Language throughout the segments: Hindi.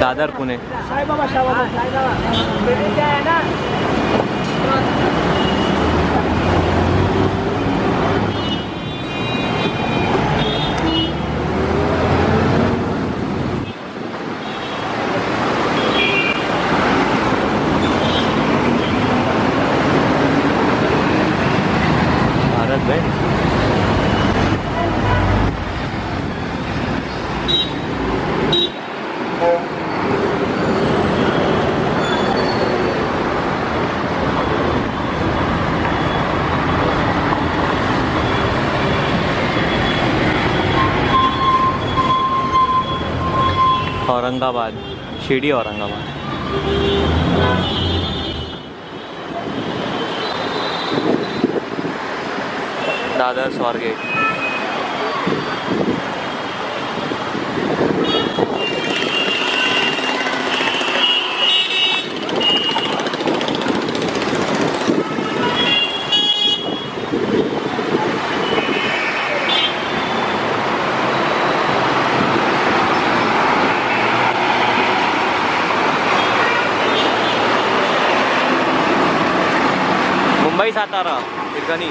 दादर पुणे औरंगाबाद शिरडी औरंगाबाद। दादर स्वारगेट। सातारा हिरकणी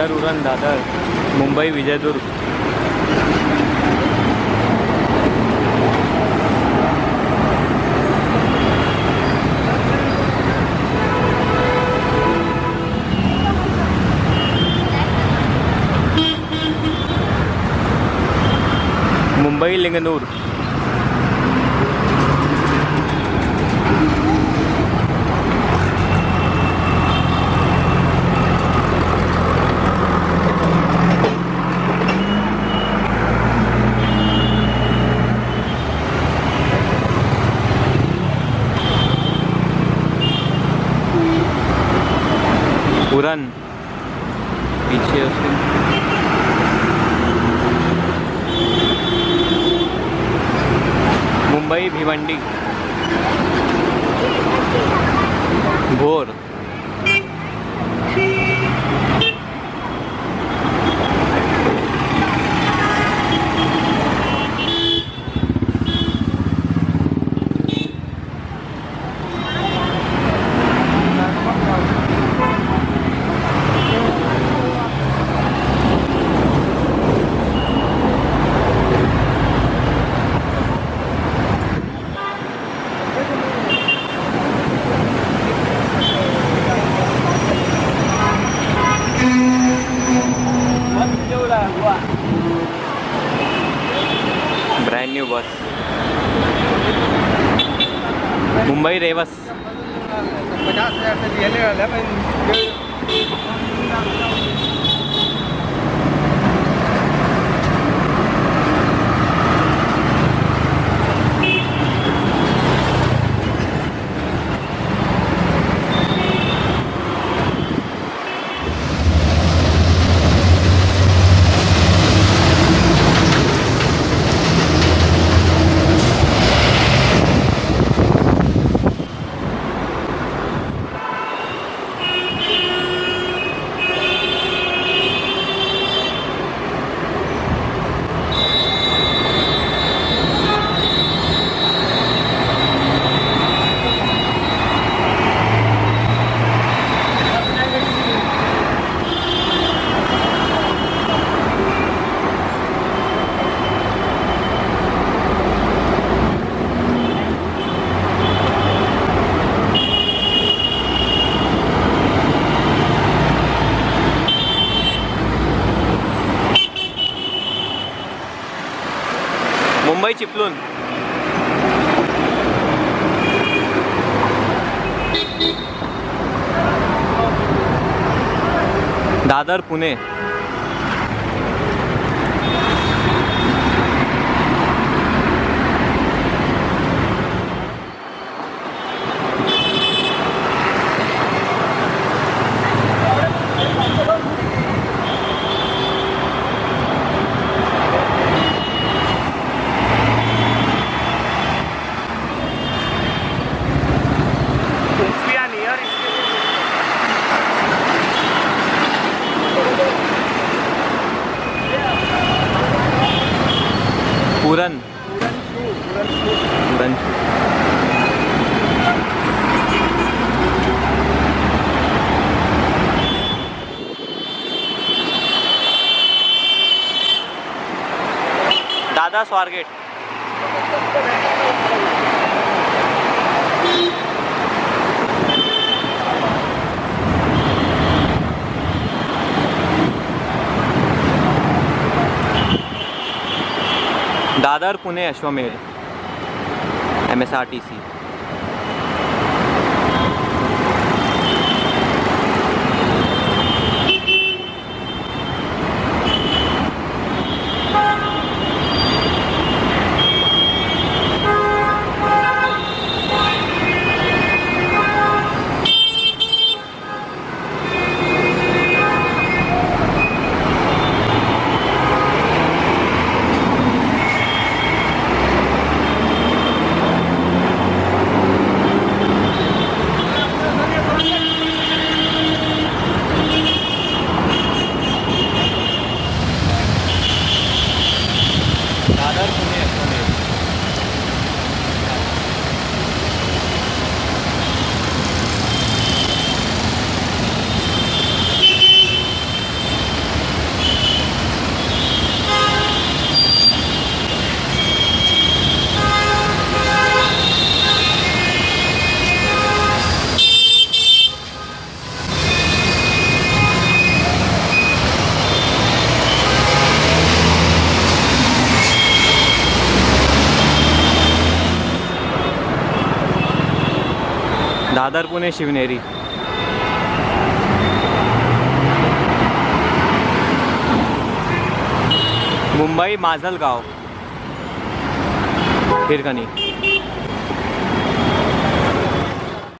दादर उरण दादर मुंबई विजयदुर्ग। मुंबई लिंगनूर। उड़न पीछे उसके। मुंबई भिवंडी। भोर। पचास हज़ार से दिए वाला दादर पुणे। दादा Swargate. Dadar Pune Ashwamedh M S R T C Dadar Pune Ashwamedh Dadar Pune Shivneri. Mumbai Majalgaon. Hirkani